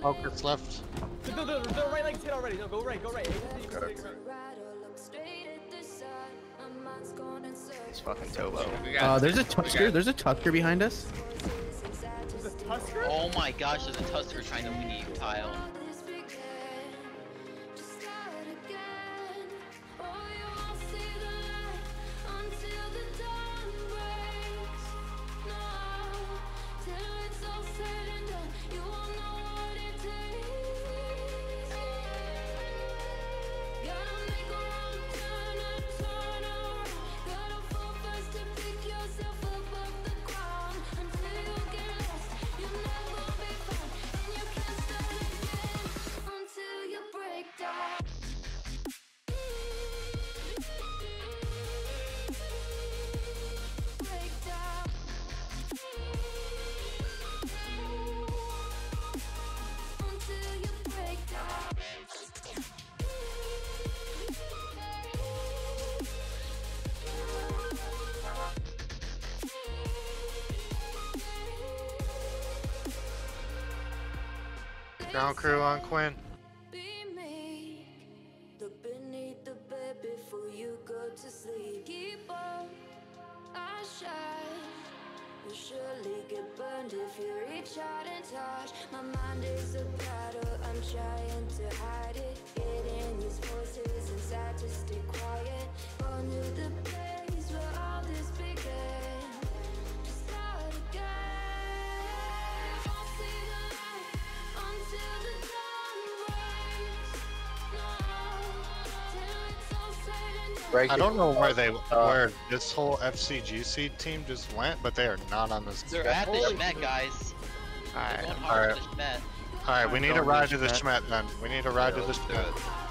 Focus left. No, no, no, the right leg's hit already. No, go right, go right. Okay. It's fucking Tobo. We Uh, there's a we Tusker. There's a Tusker behind us. There's a Tusker? Oh my gosh, there's a Tusker trying to leave, Kyle. On I shine. You'll surely get burned if you reach out and touch. My mind is a battle. I'm trying to hide it. Getting these voices inside to stay quiet. The said. Break I it. don't know where they Uh, where this whole FCGC team just went, but they are not on this. They're at the Schmet, guys. They're Alright. going hard Alright. for the Schmet. All right, we need a to ride to the Schmet. Schmet then. We need a ride to Yeah, the let's Schmet.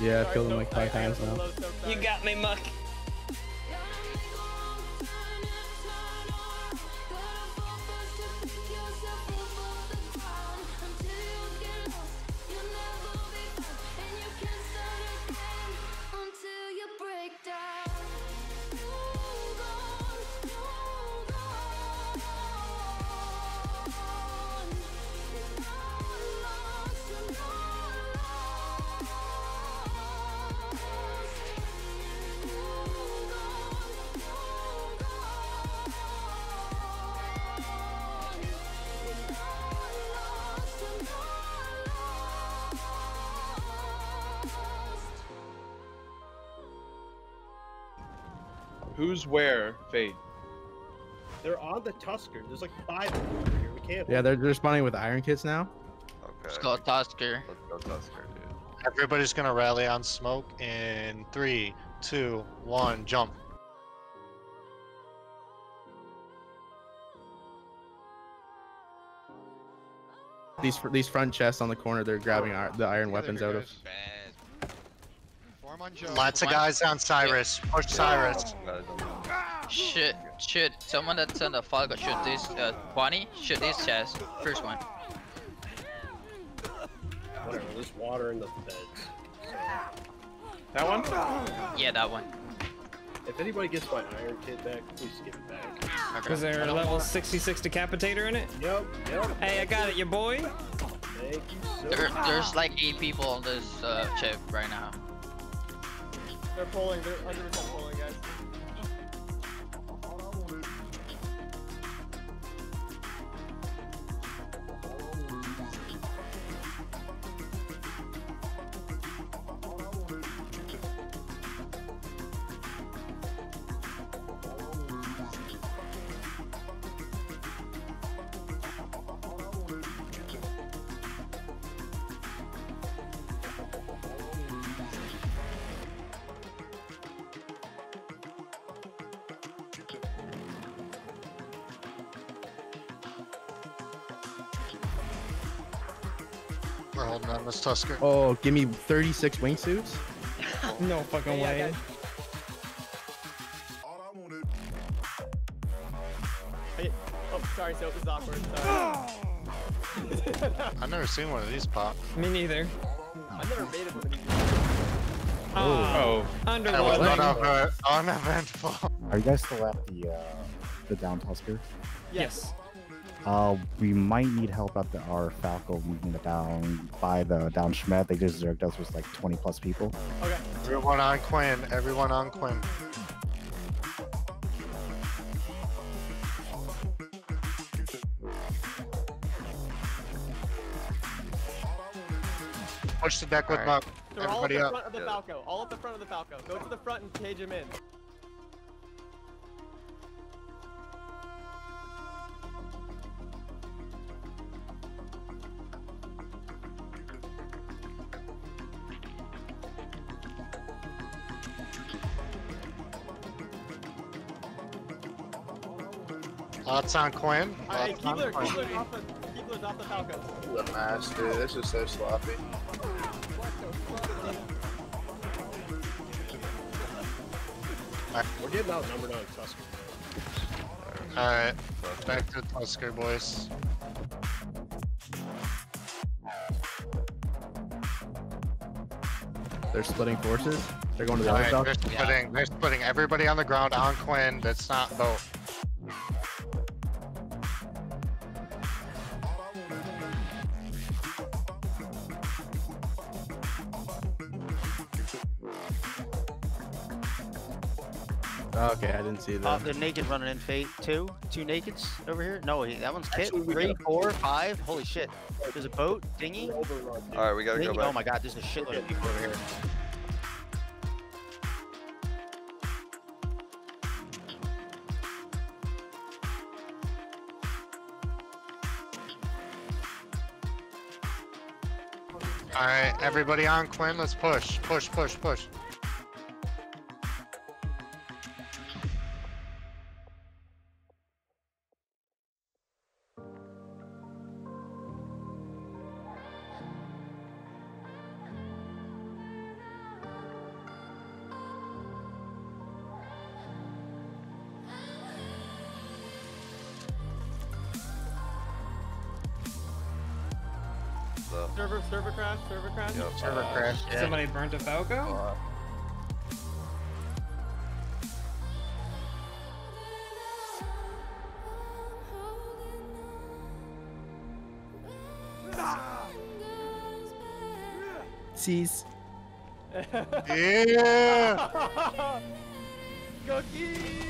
Yeah, I killed him like five times now. You got me, Muck. Who's where, Fade? They're on the Tusker. There's like five of them over here. We can't. Yeah, they're, they're spawning with Iron Kids now. Okay. Let's go Tusker. Let's go Tusker, dude. Everybody's gonna rally on smoke in three, two, one, jump. These these front chests on the corner, they're grabbing oh, our, the iron weapons out of. Form on Joe. Lots of guys on Cyrus. Push Cyrus. Guys, I'm- Shoot, shoot. Someone that's on the Falco shoot this, uh, Bonnie, shoot this chest. First one. Whatever. There's water in the beds. That one? Yeah, that one. if anybody gets my Iron Kid back, please give it back. Okay. Was there a level 66 decapitator in it? Yep. Yep. Hey, I got it, your boy. Thank you so There, much. there's like eight people on this uh, chip right now. They're pulling, they're 100% pulling, guys. We're holding on this Tusker. Oh, give me 36 wingsuits. No fucking way. Hey, oh, sorry, Soap is awkward. Sorry. I've never seen one of these pop. Me neither. I've never made it with these. Oh. That was Underwater. not unevent- uneventful. Are you guys still at the uh, the down Tusker? Yes. Uh, we might need help at the our Falco moving it down by the down Schmidt. They just zerged us with like 20 plus people. Okay. Everyone on Quinn. Everyone on Quinn. Push the deck with Alright. Buck. They're all at Everybody the up. front of the Falco. All at the front of the Falco. Go to the front and cage him in. Lots on Quinn. Hey, Lots on Keebler, Quinn. Keebler's off the, Keebler's the Falco. The master. This is so sloppy. We're getting outnumbered on Tusker. Alright. Back to Tusker, boys. They're splitting forces. They're going to the other Alright, they're side. splitting. They're splitting everybody on the ground on Quinn. That's not boat. Okay, I didn't see Uh, that. the naked running in fate two, two nakeds over here. No, he- that one's kit. Actually, we Three, got- four, five. Holy shit! There's a boat, dinghy. Overrun. All right, we gotta go back. Oh my god, there's a shitload of people over here. Alright, everybody on Quinn. Let's push. Push, push, push. Server, server crash, server crash. Yep. Server crash. Yeah. Somebody burnt a Falco? Uh, Sees. Yeah! Cookie!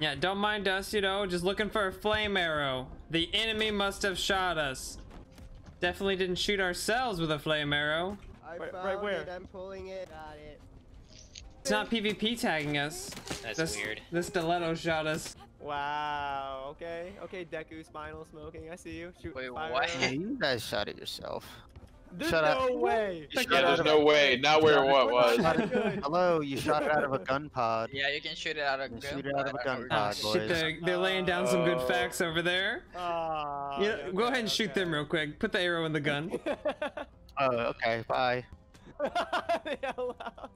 Yeah, don't mind us, you know, just looking for a flame arrow. The enemy must have shot us. Definitely didn't shoot ourselves with a flame arrow. I Right- found right where? it. I'm pulling it. Got it. It's not PvP tagging us. That's this, weird. This stiletto shot us. Wow. Okay. Okay. Deku spinal smoking. I see you. Shoot Wait, fire what? Yeah, you guys shot it yourself. There's Shut no up. way. You shot Yeah, there's no way. Not where what was. Hello, you shot it out of a gun pod. Yeah, you can shoot it out of gun. shoot it out of a gun pod, shit, boys. they're, they're laying down some good Oh. facts over there. Ah. Yeah, go ahead and shoot them real quick. Put the arrow in the gun. Oh, okay, bye. They allow-